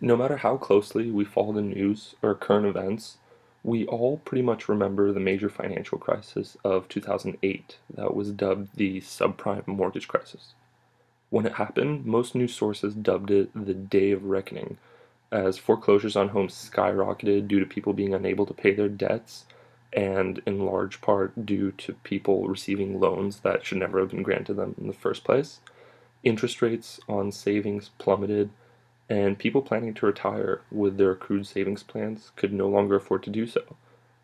No matter how closely we follow the news or current events, we all pretty much remember the major financial crisis of 2008 that was dubbed the subprime mortgage crisis. When it happened, most news sources dubbed it the Day of Reckoning, as foreclosures on homes skyrocketed due to people being unable to pay their debts, and in large part due to people receiving loans that should never have been granted them in the first place. Interest rates on savings plummeted, and people planning to retire with their accrued savings plans could no longer afford to do so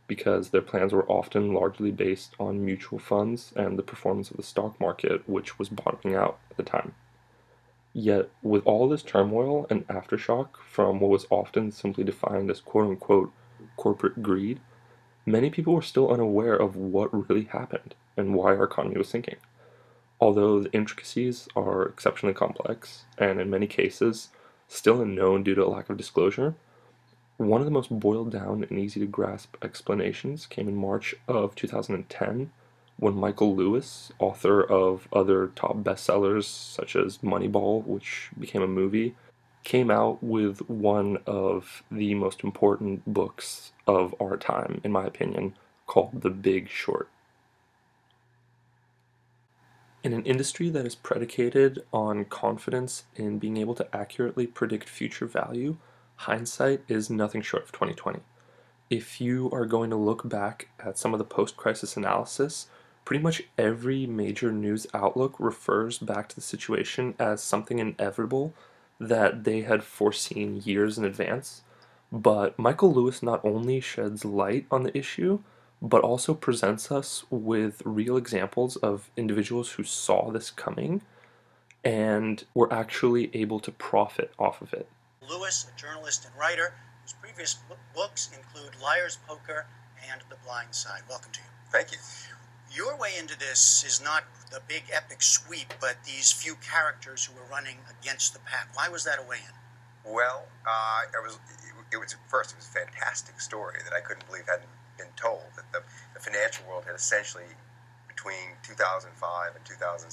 because their plans were often largely based on mutual funds and the performance of the stock market, which was bottoming out at the time. Yet, with all this turmoil and aftershock from what was often simply defined as quote unquote corporate greed, many people were still unaware of what really happened and why our economy was sinking. Although the intricacies are exceptionally complex and in many cases still unknown due to a lack of disclosure, one of the most boiled down and easy to grasp explanations came in March of 2010 when Michael Lewis, author of other top bestsellers such as Moneyball, which became a movie, came out with one of the most important books of our time, in my opinion, called The Big Short. In an industry that is predicated on confidence in being able to accurately predict future value, hindsight is nothing short of 2020. If you are going to look back at some of the post-crisis analysis, pretty much every major news outlook refers back to the situation as something inevitable that they had foreseen years in advance. But Michael Lewis not only sheds light on the issue, but also presents us with real examples of individuals who saw this coming and were actually able to profit off of it. Lewis, a journalist and writer, whose previous books include Liar's Poker and The Blind Side. Welcome to you. Thank you. Your way into this is not the big epic sweep, but these few characters who were running against the pack. Why was that a way in? Well, uh, it was. It was first. It was a fantastic story that I couldn't believe hadn't been told. That the, the financial world had essentially, between 2005 and 2007,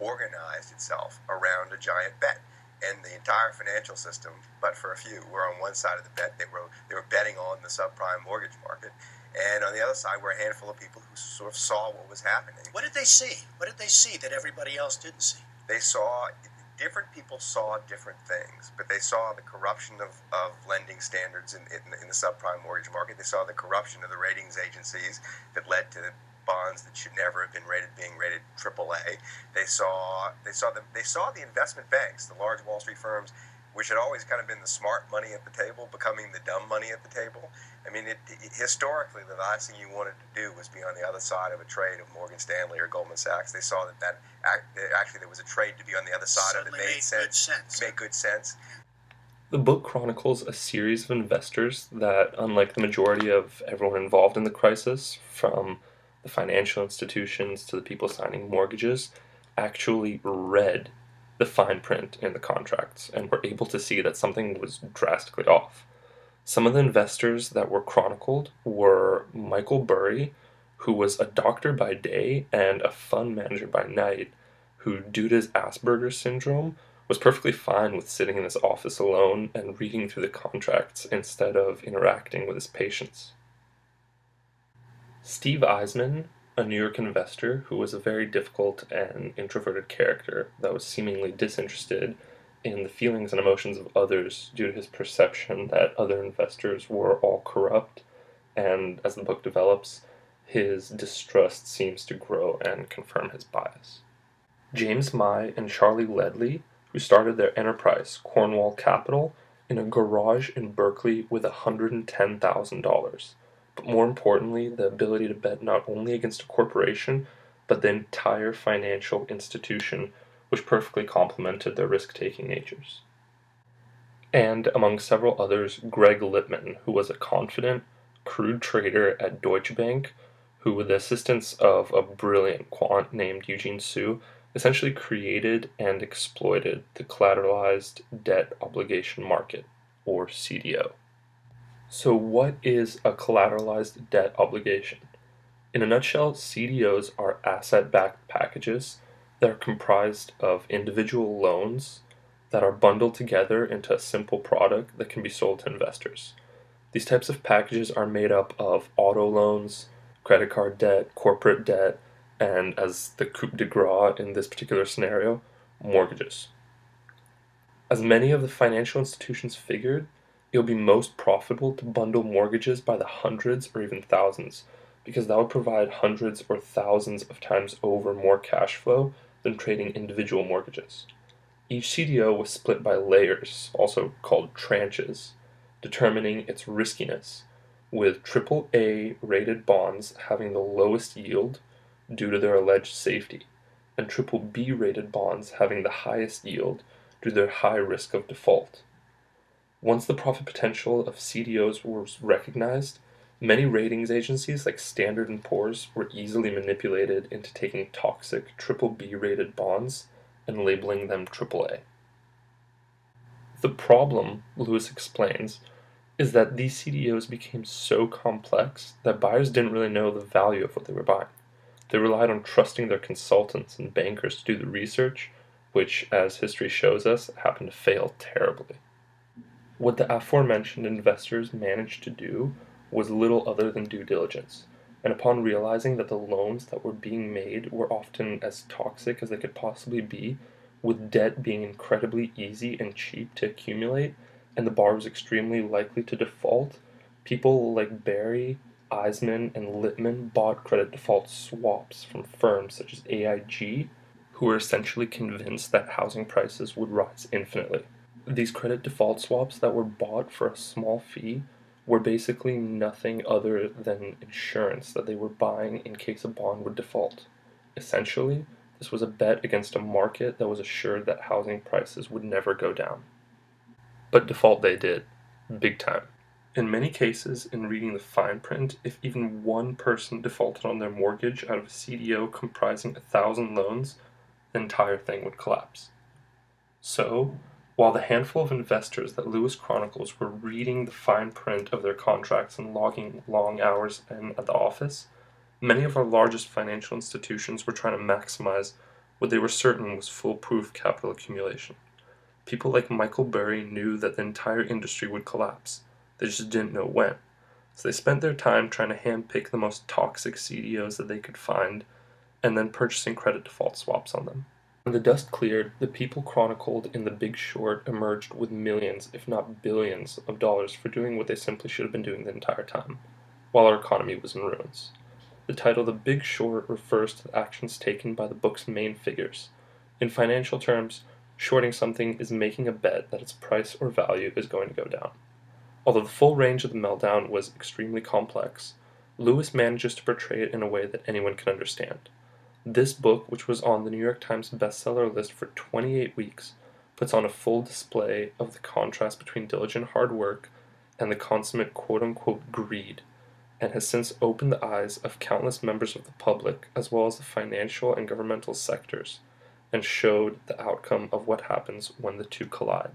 organized itself around a giant bet and the entire financial system, but for a few, were on one side of the bet. They were they were betting on the subprime mortgage market, and on the other side were a handful of people who sort of saw what was happening. What did they see? What did they see that everybody else didn't see? They saw different people saw different things, but they saw the corruption of, of lending standards in, in, in the subprime mortgage market. They saw the corruption of the ratings agencies that led to bonds that should never have been rated being rated AAA. They saw they saw the they saw the investment banks, the large Wall Street firms, which had always kind of been the smart money at the table, becoming the dumb money at the table. I mean, it, it, historically, the last thing you wanted to do was be on the other side of a trade of Morgan Stanley or Goldman Sachs. They saw that that actually there was a trade to be on the other side Suddenly of it made, made sense. sense. Made good sense. The book chronicles a series of investors that, unlike the majority of everyone involved in the crisis, from the financial institutions to the people signing mortgages actually read the fine print in the contracts and were able to see that something was drastically off. Some of the investors that were chronicled were Michael Burry, who was a doctor by day and a fund manager by night, who, due to his Asperger's syndrome, was perfectly fine with sitting in his office alone and reading through the contracts instead of interacting with his patients. Steve Eisman, a New York investor who was a very difficult and introverted character that was seemingly disinterested in the feelings and emotions of others due to his perception that other investors were all corrupt, and as the book develops, his distrust seems to grow and confirm his bias. James Mai and Charlie Ledley, who started their enterprise, Cornwall Capital, in a garage in Berkeley with $110,000 but more importantly, the ability to bet not only against a corporation, but the entire financial institution, which perfectly complemented their risk taking natures. And among several others, Greg Lippmann, who was a confident, crude trader at Deutsche Bank, who, with the assistance of a brilliant quant named Eugene Xu, essentially created and exploited the collateralized debt obligation market, or CDO. So, what is a collateralized debt obligation? In a nutshell, CDOs are asset backed packages that are comprised of individual loans that are bundled together into a simple product that can be sold to investors. These types of packages are made up of auto loans, credit card debt, corporate debt, and as the coup de grace in this particular scenario, mortgages. As many of the financial institutions figured, it would be most profitable to bundle mortgages by the hundreds or even thousands, because that would provide hundreds or thousands of times over more cash flow than trading individual mortgages. Each CDO was split by layers, also called tranches, determining its riskiness, with AAA rated bonds having the lowest yield due to their alleged safety, and BBB rated bonds having the highest yield due to their high risk of default. Once the profit potential of CDOs was recognized, many ratings agencies like Standard & Poor's were easily manipulated into taking toxic triple B rated bonds and labeling them AAA. The problem, Lewis explains, is that these CDOs became so complex that buyers didn't really know the value of what they were buying. They relied on trusting their consultants and bankers to do the research, which, as history shows us, happened to fail terribly. What the aforementioned investors managed to do was little other than due diligence, and upon realizing that the loans that were being made were often as toxic as they could possibly be, with debt being incredibly easy and cheap to accumulate, and the borrowers extremely likely to default, people like Burry, Eisman, and Lippmann bought credit default swaps from firms such as AIG, who were essentially convinced that housing prices would rise infinitely. These credit default swaps that were bought for a small fee were basically nothing other than insurance that they were buying in case a bond would default. Essentially, this was a bet against a market that was assured that housing prices would never go down. But default they did, big time. In many cases, in reading the fine print, if even one person defaulted on their mortgage out of a CDO comprising a thousand loans, the entire thing would collapse. So, while the handful of investors that Lewis chronicles were reading the fine print of their contracts and logging long hours in at the office, many of our largest financial institutions were trying to maximize what they were certain was foolproof capital accumulation. People like Michael Burry knew that the entire industry would collapse. They just didn't know when. So they spent their time trying to handpick the most toxic CDOs that they could find and then purchasing credit default swaps on them. When the dust cleared, the people chronicled in The Big Short emerged with millions, if not billions, of dollars for doing what they simply should have been doing the entire time, while our economy was in ruins. The title The Big Short refers to the actions taken by the book's main figures. In financial terms, shorting something is making a bet that its price or value is going to go down. Although the full range of the meltdown was extremely complex, Lewis manages to portray it in a way that anyone can understand. This book, which was on the New York Times bestseller list for 28 weeks, puts on a full display of the contrast between diligent hard work and the consummate quote unquote greed, and has since opened the eyes of countless members of the public as well as the financial and governmental sectors, and showed the outcome of what happens when the two collide.